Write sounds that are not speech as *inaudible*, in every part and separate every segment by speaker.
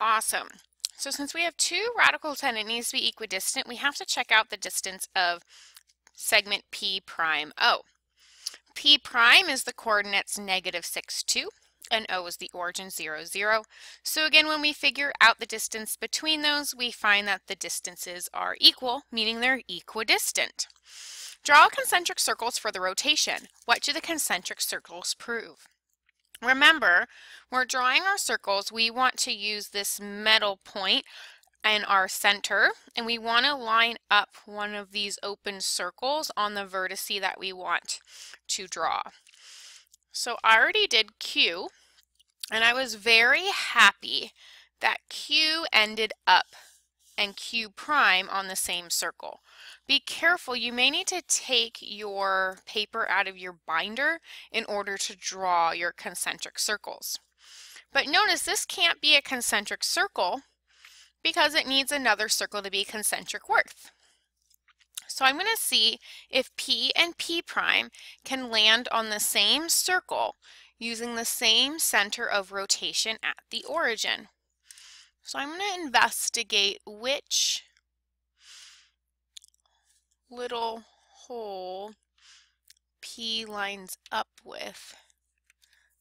Speaker 1: Awesome. So since we have two radicals and it needs to be equidistant, we have to check out the distance of segment P prime O. P prime is the coordinates negative 6, 2, and O is the origin 0, 0. So again, when we figure out the distance between those, we find that the distances are equal, meaning they're equidistant. Draw concentric circles for the rotation. What do the concentric circles prove? Remember, we're drawing our circles. We want to use this metal point in our center, and we want to line up one of these open circles on the vertice that we want to draw. So I already did Q, and I was very happy that Q ended up and Q prime on the same circle. Be careful, you may need to take your paper out of your binder in order to draw your concentric circles. But notice this can't be a concentric circle because it needs another circle to be concentric worth. So I'm going to see if P and P prime can land on the same circle using the same center of rotation at the origin. So I'm going to investigate which little hole P lines up with.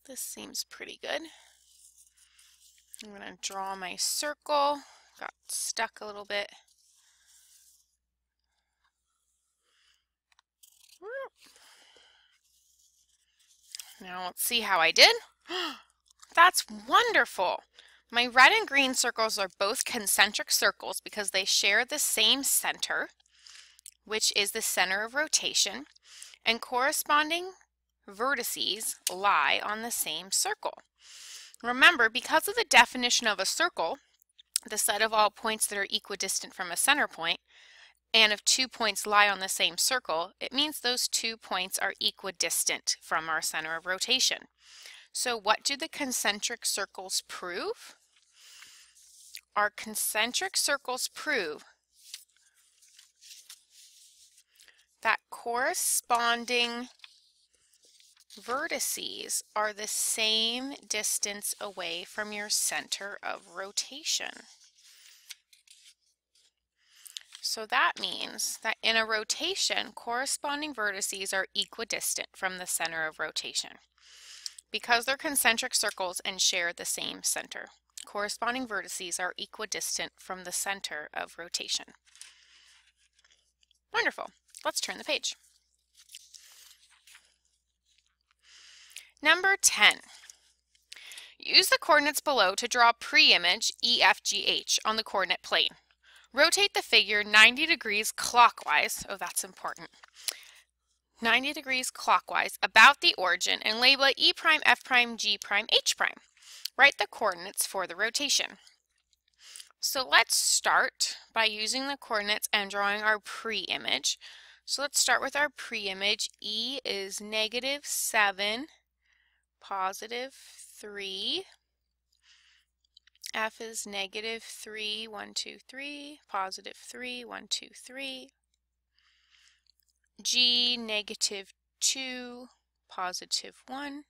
Speaker 1: This seems pretty good. I'm going to draw my circle. Got stuck a little bit. Now let's see how I did. *gasps* That's wonderful. My red and green circles are both concentric circles because they share the same center which is the center of rotation, and corresponding vertices lie on the same circle. Remember, because of the definition of a circle, the set of all points that are equidistant from a center point, and if two points lie on the same circle, it means those two points are equidistant from our center of rotation. So what do the concentric circles prove? Our concentric circles prove that corresponding vertices are the same distance away from your center of rotation. So that means that in a rotation, corresponding vertices are equidistant from the center of rotation. Because they're concentric circles and share the same center, corresponding vertices are equidistant from the center of rotation. Wonderful. Let's turn the page. Number 10. Use the coordinates below to draw pre-image EFGH on the coordinate plane. Rotate the figure 90 degrees clockwise, oh that's important, 90 degrees clockwise about the origin and label it E prime, F prime, G prime, H prime. Write the coordinates for the rotation. So let's start by using the coordinates and drawing our pre-image. So let's start with our pre-image. E is negative 7, positive 3. F is negative 3, 1, 2, 3, positive 3, 1, 2, 3. G, negative 2, positive 1.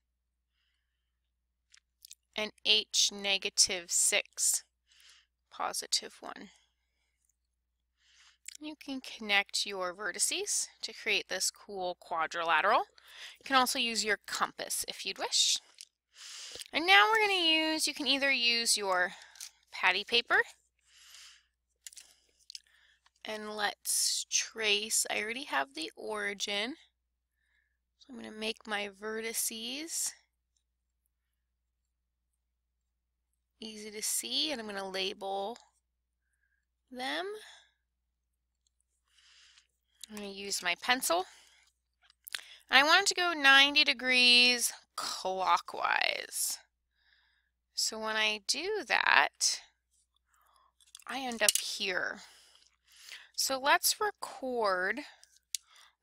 Speaker 1: And H, negative 6, positive 1. You can connect your vertices to create this cool quadrilateral. You can also use your compass if you'd wish. And now we're going to use, you can either use your patty paper and let's trace, I already have the origin. So I'm going to make my vertices easy to see and I'm going to label them. I'm going to use my pencil. I want to go 90 degrees clockwise. So when I do that, I end up here. So let's record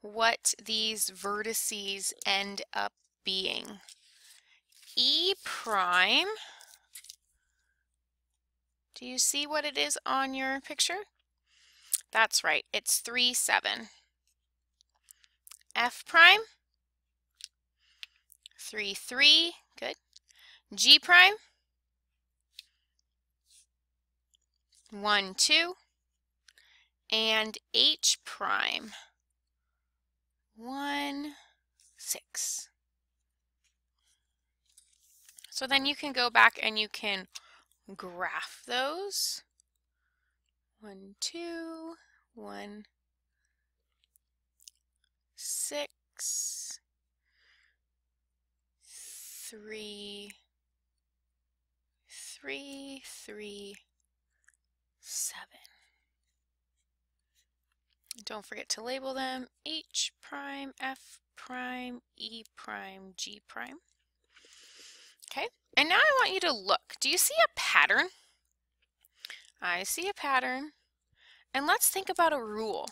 Speaker 1: what these vertices end up being. E prime, do you see what it is on your picture? That's right, it's 3, 7. F prime, 3, 3, good. G prime, 1, 2, and H prime, 1, 6. So then you can go back and you can graph those. 1, 2, 1, 6, 3, 3, 3, 7. Don't forget to label them H prime, F prime, E prime, G prime. Okay, and now I want you to look. Do you see a pattern? I see a pattern. And let's think about a rule.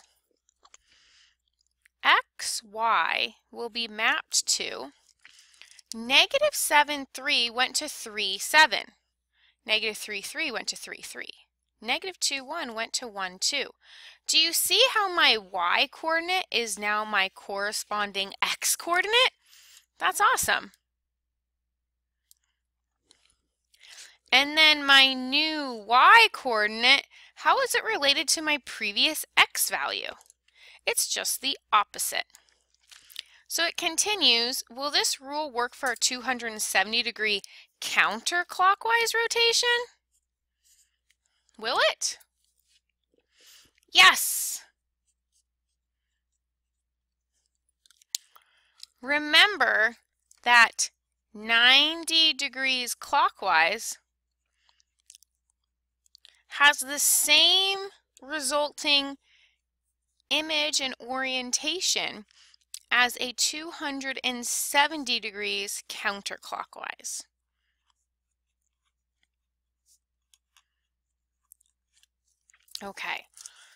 Speaker 1: X, Y will be mapped to negative 7, 3 went to 3, 7. Negative 3, 3 went to 3, 3. Negative 2, 1 went to 1, 2. Do you see how my y coordinate is now my corresponding x coordinate? That's awesome. And then my new y coordinate, how is it related to my previous x value? It's just the opposite. So it continues, will this rule work for a 270 degree counterclockwise rotation? Will it? Yes. Remember that 90 degrees clockwise has the same resulting image and orientation as a 270 degrees counterclockwise. Okay,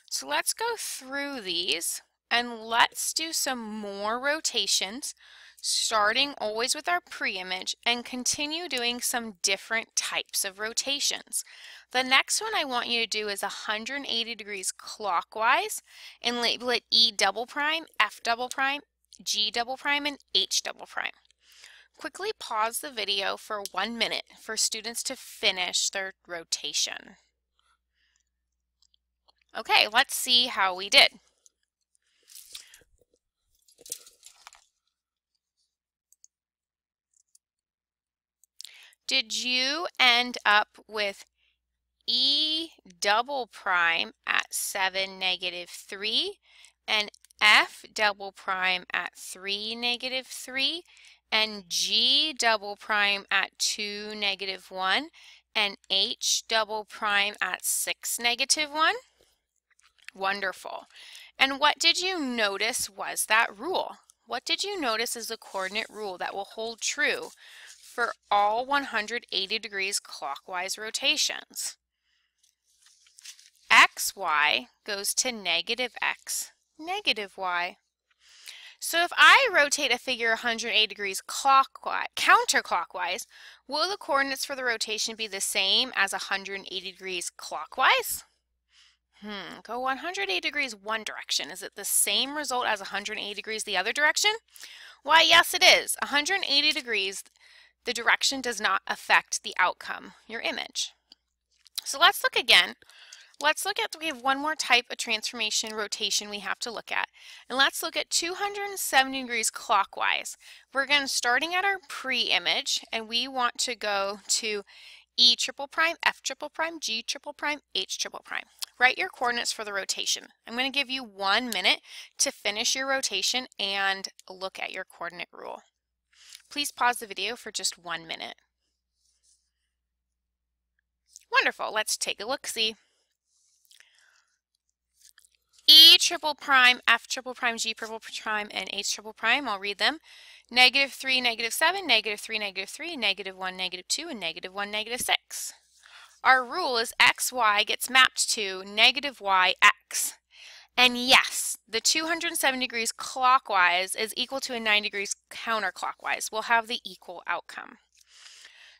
Speaker 1: so let's go through these and let's do some more rotations starting always with our pre-image and continue doing some different types of rotations. The next one I want you to do is 180 degrees clockwise and label it E double prime, F double prime, G double prime, and H double prime. Quickly pause the video for one minute for students to finish their rotation. Okay, let's see how we did. Did you end up with E double prime at 7, negative 3, and F double prime at 3, negative 3, and G double prime at 2, negative 1, and H double prime at 6, negative 1? Wonderful. And what did you notice was that rule? What did you notice is the coordinate rule that will hold true for all 180 degrees clockwise rotations? xy goes to negative x, negative y. So if I rotate a figure 180 degrees clockwise, counterclockwise, will the coordinates for the rotation be the same as 180 degrees clockwise? Hmm, go 180 degrees one direction. Is it the same result as 180 degrees the other direction? Why, yes it is. 180 degrees, the direction does not affect the outcome, your image. So let's look again. Let's look at, we have one more type of transformation rotation we have to look at. And let's look at 270 degrees clockwise. We're going to starting at our pre-image and we want to go to E triple prime, F triple prime, G triple prime, H triple prime. Write your coordinates for the rotation. I'm going to give you one minute to finish your rotation and look at your coordinate rule. Please pause the video for just one minute. Wonderful. Let's take a look-see. E triple prime, F triple prime, G triple prime, and H triple prime. I'll read them. Negative 3, negative 7, negative 3, negative 3, negative 1, negative 2, and negative 1, negative 6. Our rule is xy gets mapped to negative yx. And yes, the 270 degrees clockwise is equal to a 90 degrees counterclockwise. We'll have the equal outcome.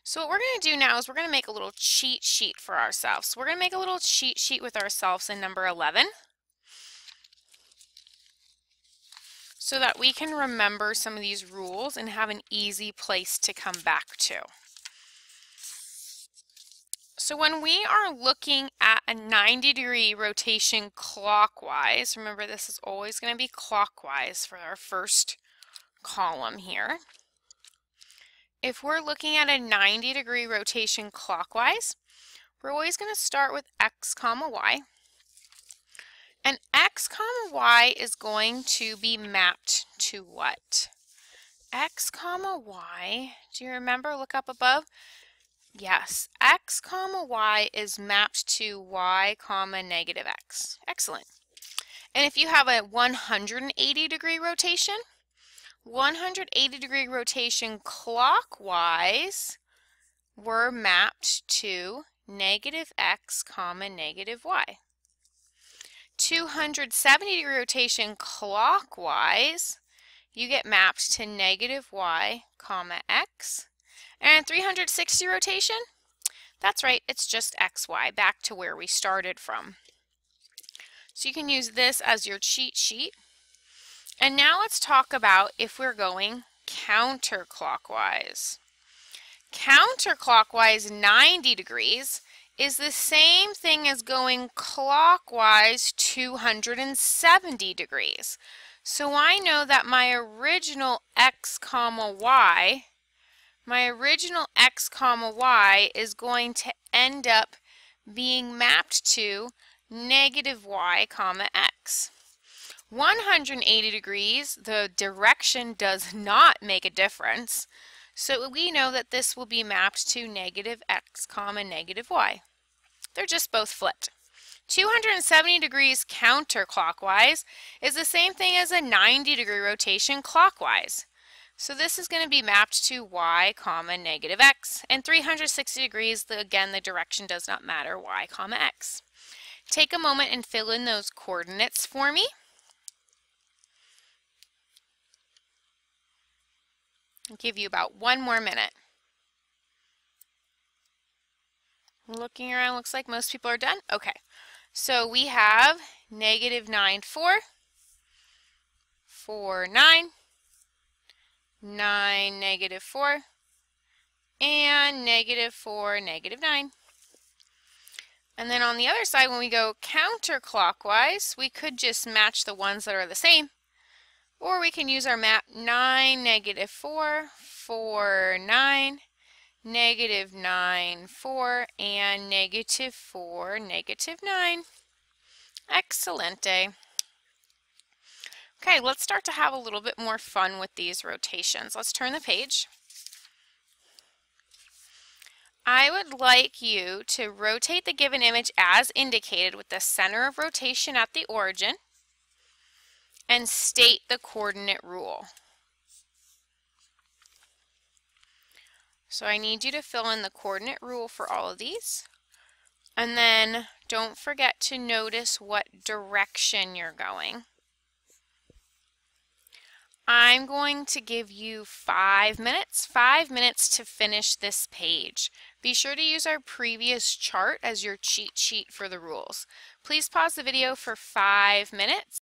Speaker 1: So what we're going to do now is we're going to make a little cheat sheet for ourselves. So we're going to make a little cheat sheet with ourselves in number 11. so that we can remember some of these rules and have an easy place to come back to. So when we are looking at a 90 degree rotation clockwise, remember this is always going to be clockwise for our first column here. If we're looking at a 90 degree rotation clockwise, we're always going to start with x comma y. And x comma y is going to be mapped to what? x comma y, do you remember? Look up above. Yes, x comma y is mapped to y comma negative x. Excellent. And if you have a 180 degree rotation, 180 degree rotation clockwise, we're mapped to negative x comma negative y. 270 degree rotation clockwise, you get mapped to negative y comma x. And 360 rotation, that's right, it's just xy, back to where we started from. So you can use this as your cheat sheet. And now let's talk about if we're going counterclockwise. Counterclockwise 90 degrees is the same thing as going clockwise 270 degrees. So I know that my original x comma y, my original x comma y is going to end up being mapped to negative y comma x. 180 degrees, the direction does not make a difference. So we know that this will be mapped to negative x comma negative y. They're just both flipped. 270 degrees counterclockwise is the same thing as a 90 degree rotation clockwise. So this is going to be mapped to y comma negative x. And 360 degrees, the, again, the direction does not matter, y comma x. Take a moment and fill in those coordinates for me. I'll give you about one more minute. Looking around, looks like most people are done. Okay, so we have negative 9, 4, 4, 9, 9, negative 4, and negative 4, negative 9. And then on the other side, when we go counterclockwise, we could just match the ones that are the same. Or we can use our map 9, negative 4, 4, 9, negative 9, 4, and negative 4, negative 9. Excellente. Okay, let's start to have a little bit more fun with these rotations. Let's turn the page. I would like you to rotate the given image as indicated with the center of rotation at the origin and state the coordinate rule. So I need you to fill in the coordinate rule for all of these. And then don't forget to notice what direction you're going. I'm going to give you five minutes, five minutes to finish this page. Be sure to use our previous chart as your cheat sheet for the rules. Please pause the video for five minutes